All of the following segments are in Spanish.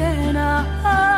in our.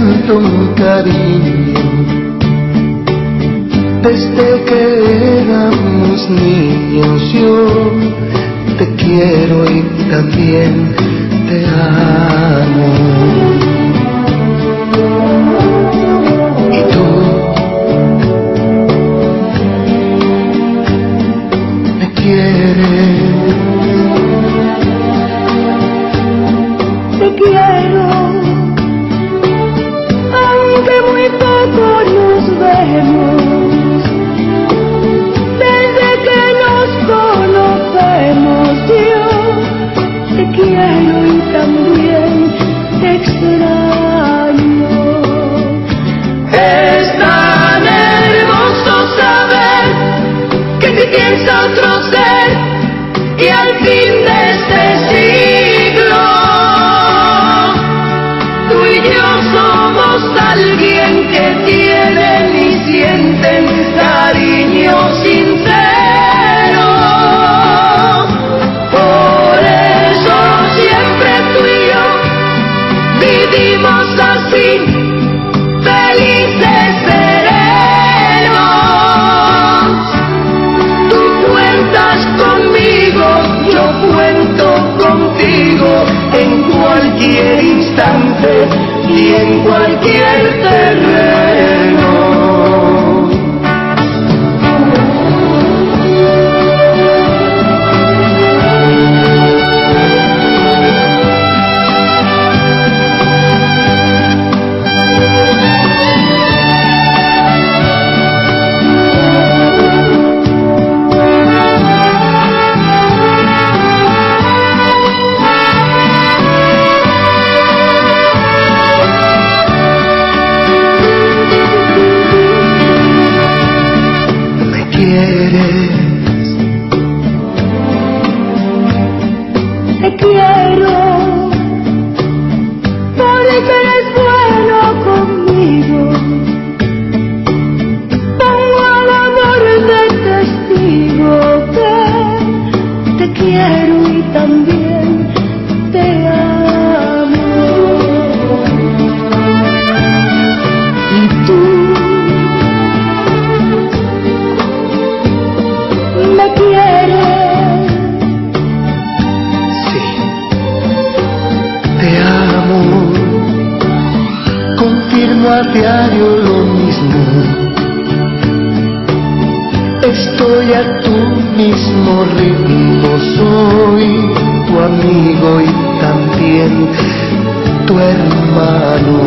siento un cariño. Desde que éramos niños yo te quiero y también te amo. Y tú me quieres me quieres en cualquier terreno. diario lo mismo. Estoy a tu mismo ritmo, soy tu amigo y también tu hermano.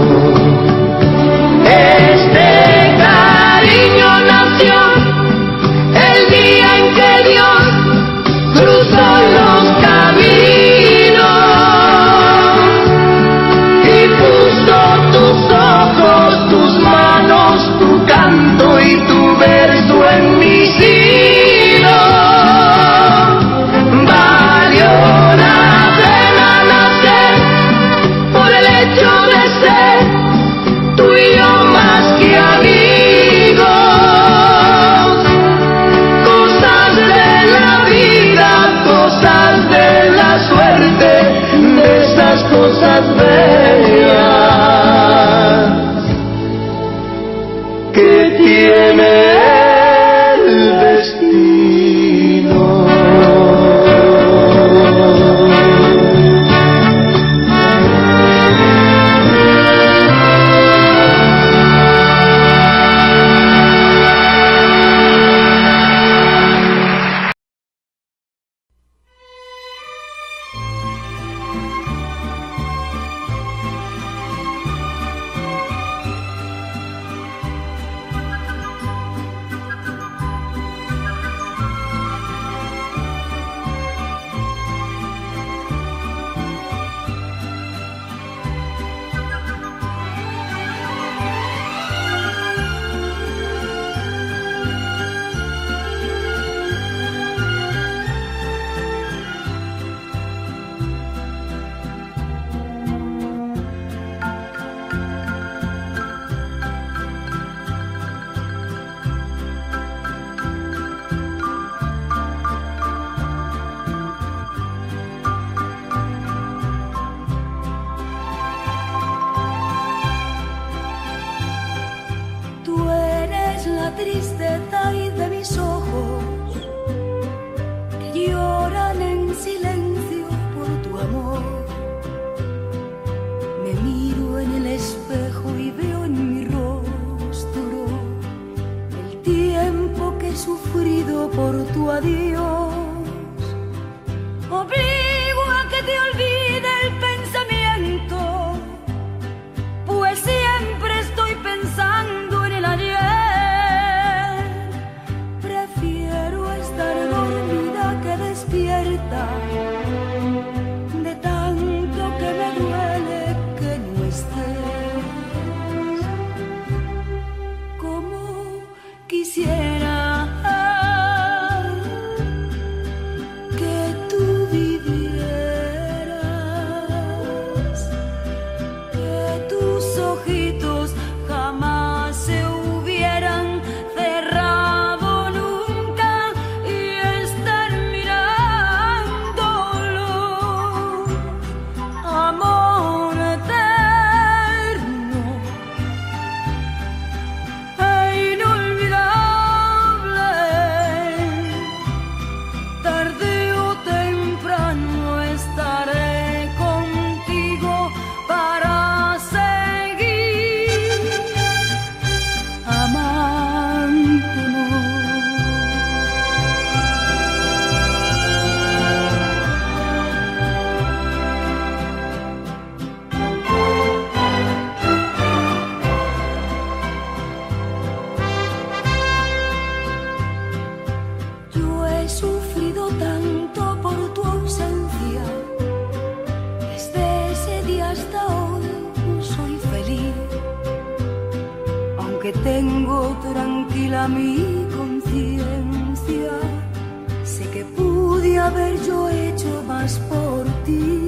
Tengo tranquila mi conciencia, sé que pude haber yo hecho más por ti.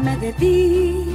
háblame de ti.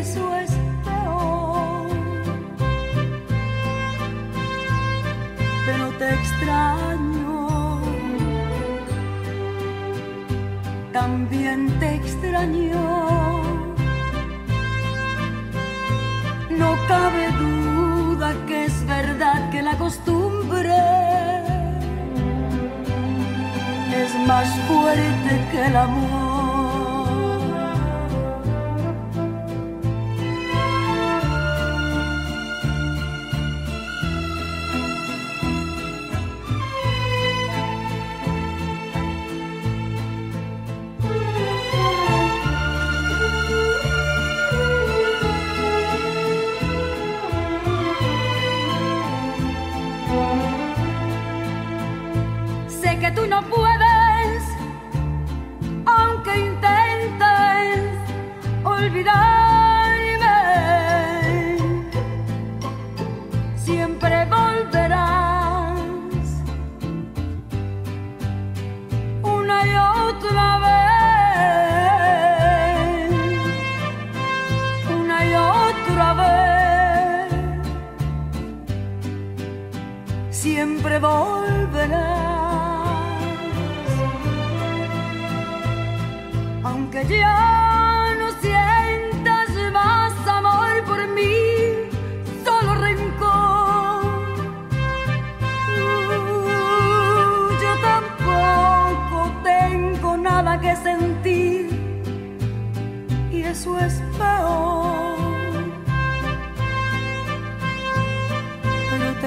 eso es peor. Pero te extraño, también te extraño. No cabe duda que es verdad que la costumbre es más fuerte que el amor.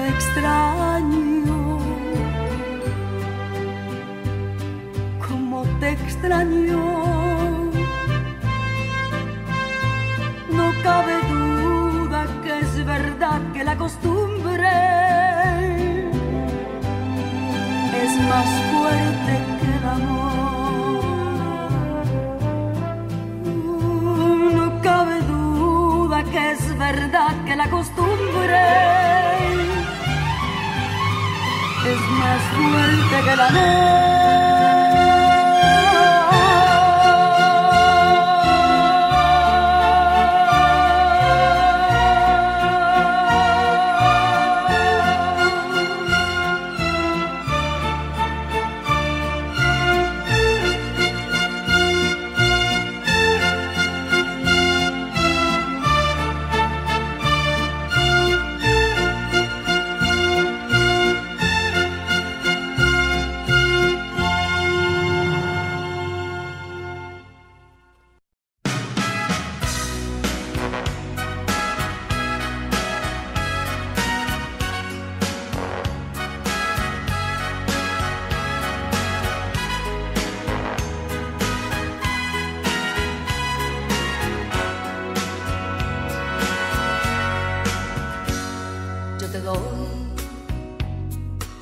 extraño, como te extraño. No cabe duda que es verdad que la costumbre es más fuerte que el amor. No cabe duda que es verdad que la costumbre es más fuerte que la noche.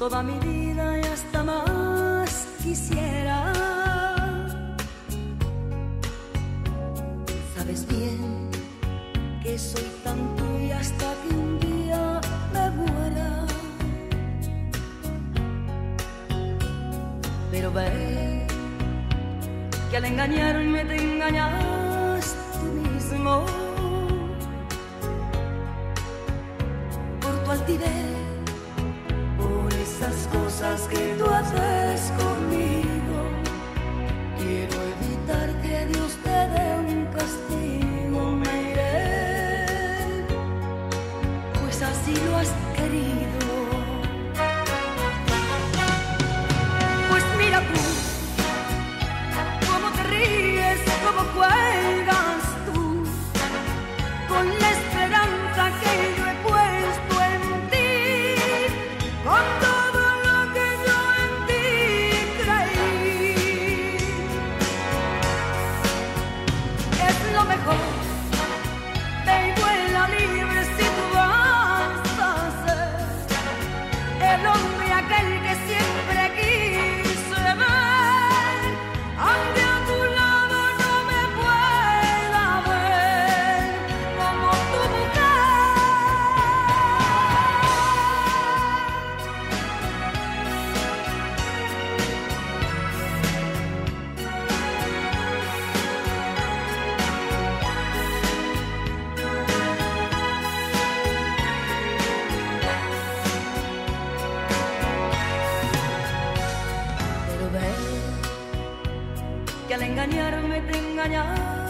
toda mi engañarme te engañas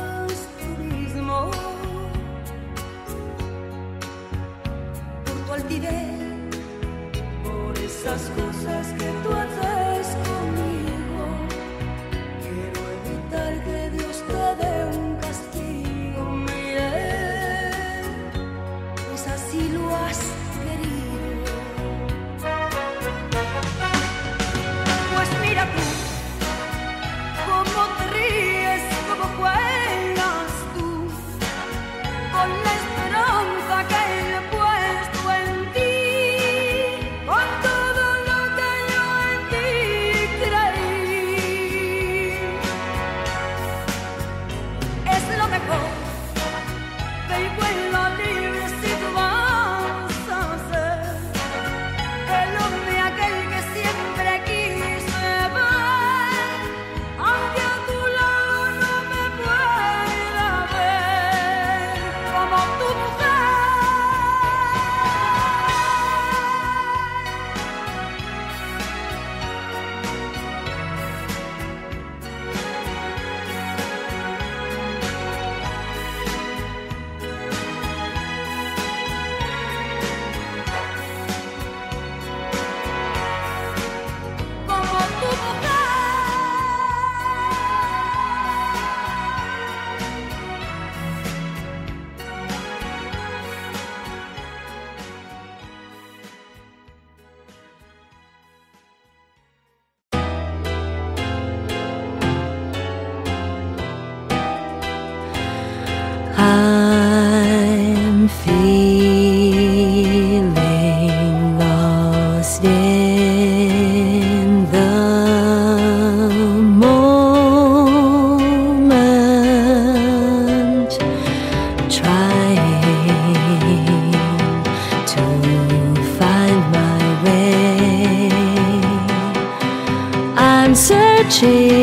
searching